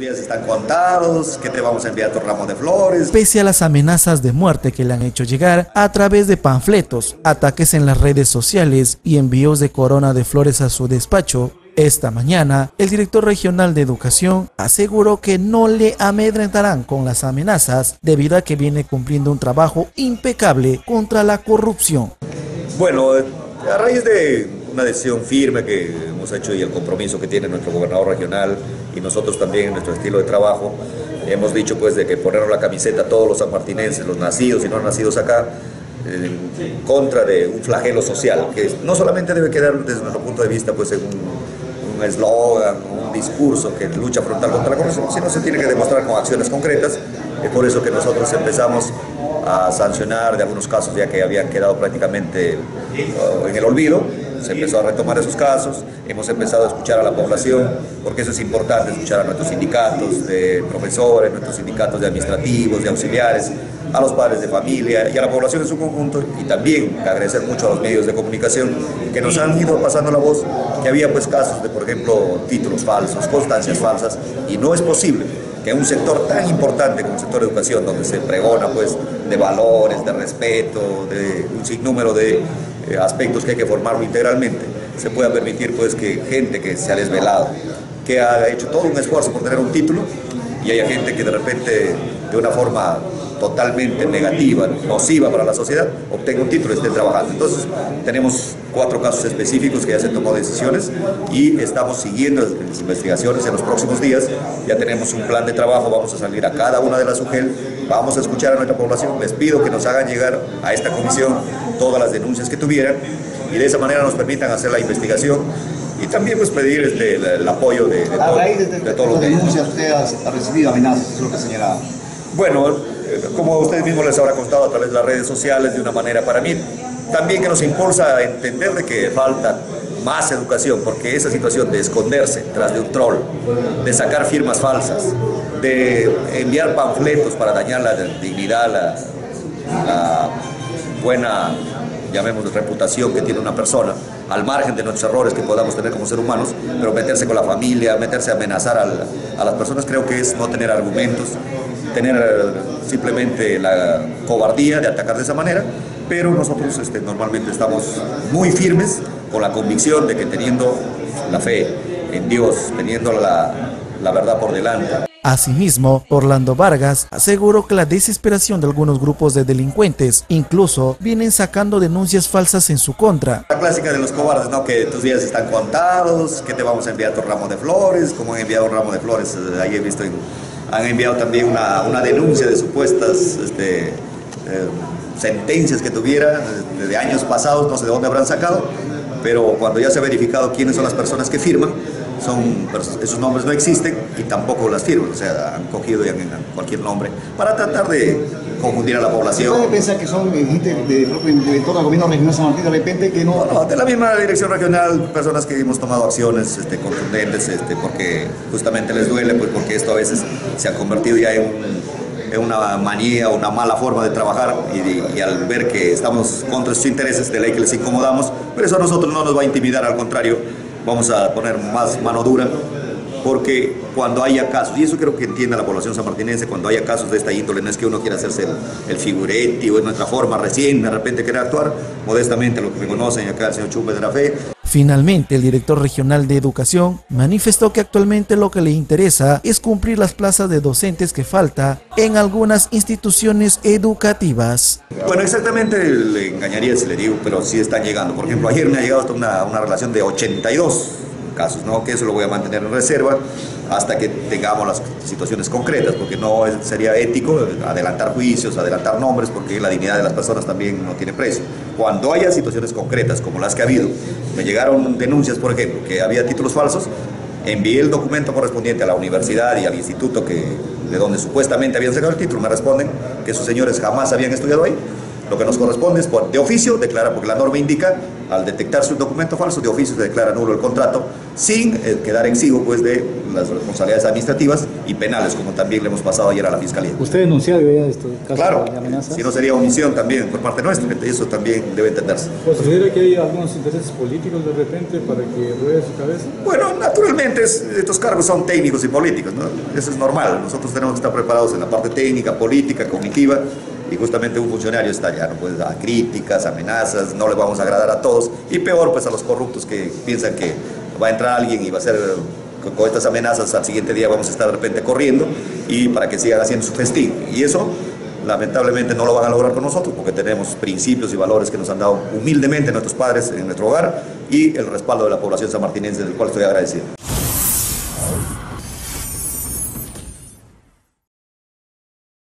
días están contados, que te vamos a enviar tu ramo de flores. Pese a las amenazas de muerte que le han hecho llegar a través de panfletos, ataques en las redes sociales y envíos de corona de flores a su despacho, esta mañana, el director regional de educación aseguró que no le amedrentarán con las amenazas debido a que viene cumpliendo un trabajo impecable contra la corrupción. Bueno, a raíz de una decisión firme que hemos hecho y el compromiso que tiene nuestro gobernador regional y nosotros también en nuestro estilo de trabajo, hemos dicho pues de que ponernos la camiseta a todos los sanmartinenses, los nacidos y no nacidos acá, en contra de un flagelo social, que no solamente debe quedar desde nuestro punto de vista pues en un eslogan, un discurso que lucha frontal contra la corrupción, sino se tiene que demostrar con acciones concretas. Es por eso que nosotros empezamos a sancionar de algunos casos ya que habían quedado prácticamente uh, en el olvido. Se empezó a retomar esos casos, hemos empezado a escuchar a la población, porque eso es importante, escuchar a nuestros sindicatos de profesores, nuestros sindicatos de administrativos, de auxiliares, a los padres de familia y a la población en su conjunto y también agradecer mucho a los medios de comunicación que nos han ido pasando la voz que había pues casos de por ejemplo títulos falsos, constancias falsas y no es posible que un sector tan importante como el sector de educación donde se pregona pues de valores, de respeto, de un sinnúmero de eh, aspectos que hay que formarlo integralmente, se pueda permitir pues que gente que se ha desvelado, que ha hecho todo un esfuerzo por tener un título y haya gente que de repente de una forma totalmente negativa, nociva para la sociedad, obtenga un título y esté trabajando. Entonces, tenemos cuatro casos específicos que ya se tomó decisiones y estamos siguiendo las investigaciones en los próximos días. Ya tenemos un plan de trabajo, vamos a salir a cada una de las UGEL, vamos a escuchar a nuestra población. Les pido que nos hagan llegar a esta comisión todas las denuncias que tuvieran y de esa manera nos permitan hacer la investigación y también pues pedir este, el, apoyo de, de, todos los denuncias usted ha recibido amenazas, es lo que señalaba. Bueno, como ustedes mismos les habrá contado a través de las redes sociales de una manera para mí, también que nos impulsa a entender de que falta más educación, porque esa situación de esconderse tras de un troll, de sacar firmas falsas, de enviar panfletos para dañar la dignidad, la, la buena, llamemos, reputación que tiene una persona, al margen de nuestros errores que podamos tener como seres humanos, pero meterse con la familia, meterse a amenazar a las personas, creo que es no tener argumentos, tener eh, simplemente la cobardía de atacar de esa manera, pero nosotros este, normalmente estamos muy firmes con la convicción de que teniendo la fe en Dios, teniendo la, la verdad por delante, Asimismo, Orlando Vargas aseguró que la desesperación de algunos grupos de delincuentes incluso vienen sacando denuncias falsas en su contra. La clásica de los cobardes, ¿no? Que tus días están contados, que te vamos a enviar tu ramo de flores, como han enviado un ramo de flores, eh, ahí he visto, han enviado también una, una denuncia de supuestas este, eh, sentencias que tuviera de años pasados, no sé de dónde habrán sacado, pero cuando ya se ha verificado quiénes son las personas que firman, son, esos nombres no existen y tampoco las firman, o sea, han cogido ya cualquier nombre para tratar de confundir a la población. ¿Puede pensar que son gente de, de, todo el gobierno regional San Martín de repente que no... No, de la misma dirección regional, personas que hemos tomado acciones este, contundentes este, porque justamente les duele, pues porque esto a veces se ha convertido ya en, en una manía, una mala forma de trabajar y, y, al ver que estamos contra sus intereses de ley que les incomodamos, pero eso a nosotros no nos va a intimidar, al contrario, vamos a poner más mano dura, porque cuando haya casos, y eso creo que entiende la población sanmartinense, cuando haya casos de esta índole, no es que uno quiera hacerse el, figuretti o en nuestra forma recién, de repente querer actuar, modestamente lo que me conocen acá el señor Chupe de la Fe. Finalmente, el director regional de educación manifestó que actualmente lo que le interesa es cumplir las plazas de docentes que falta en algunas instituciones educativas. Bueno, exactamente le engañaría si le digo, pero sí están llegando. Por ejemplo, ayer me ha llegado hasta una, una relación de 82 casos, ¿no? que eso lo voy a mantener en reserva hasta que tengamos las situaciones concretas, porque no sería ético adelantar juicios, adelantar nombres, porque la dignidad de las personas también no tiene precio. Cuando haya situaciones concretas como las que ha habido, me llegaron denuncias, por ejemplo, que había títulos falsos, envié el documento correspondiente a la universidad y al instituto que, de donde supuestamente habían sacado el título, me responden que sus señores jamás habían estudiado ahí. Lo que nos corresponde es, por, de oficio, declarar, porque la norma indica al detectarse un documento falso, de oficio se declara nulo el contrato, sin eh, quedar exigo pues, de las responsabilidades administrativas y penales, como también le hemos pasado ayer a la Fiscalía. ¿Usted denunció ya casos claro, de amenazas? si no sería omisión también por parte nuestra, eso también debe entenderse. ¿Considera que hay algunos intereses políticos de repente para que ruede su cabeza? Bueno, naturalmente es, estos cargos son técnicos y políticos, ¿no? eso es normal, nosotros tenemos que estar preparados en la parte técnica, política, cognitiva, y justamente un funcionario está ya, ¿no? Pues a críticas, amenazas, no le vamos a agradar a todos, y peor pues a los corruptos que piensan que va a entrar alguien y va a ser con, estas amenazas, al siguiente día vamos a estar de repente corriendo y para que sigan haciendo su festín. Y eso lamentablemente no lo van a lograr con nosotros porque tenemos principios y valores que nos han dado humildemente nuestros padres en nuestro hogar y el respaldo de la población sanmartinense del cual estoy agradecido.